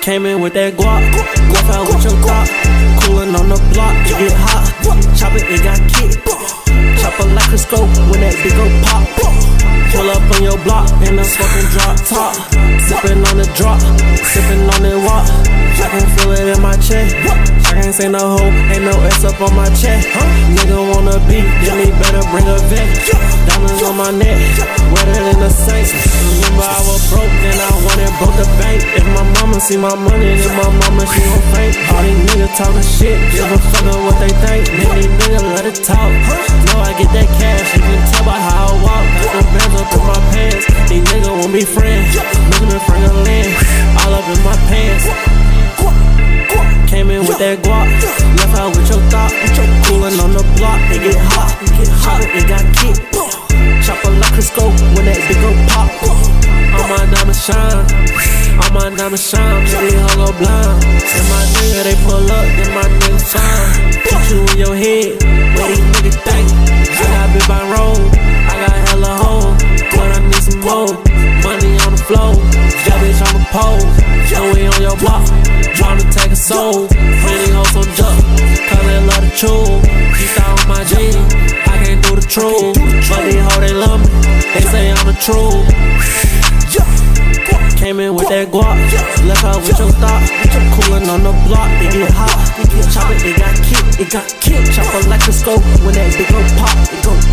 Came in with that guap, guap out with your top. Cooling on the block, it get hot. Chop it, it got kicked. Chop it like a scope when that big ol' pop. Pull up on your block in a fucking drop top. Sipping on the drop, sipping on the walk. I can feel it in my chest. I can't say no hoe, ain't no S up on my chest. Nigga wanna beat, then he better bring a vet. Diamonds on my neck, wetter than the saints. Remember I was broke, broke the bank. If my mama see my money, then my mama she gon' faint. All these niggas talking shit, give a fuck what they think. Then these niggas let it talk. Know I get that cash, you can tell by how I walk. Got the bands up in my pants. These niggas won't be friends. Niggas been friendly all up in my pants. Came in with that guap, left out with your thought. Cooling on the block, it get hot, it get hot, it got kicked. On my diamond shine, these go blind. And my nigga they pull up, then my nigga shine. Put you in your head, what these niggas think? I got big by road, I got hella hoes, but I need some more. Money on the floor, that bitch on the pole, we on your block. Tryna take a soul, really hoes so duck, cause they love the truth. You thought on my G, I can't do the truth. But these hoes, they love me, they say I'm the truth. Came in with that guap, left out with your thought. Cooling on the block, it get hot. Chop it, it got kicked, it got kicked. Chop it like a scope when that big ol' pop, it go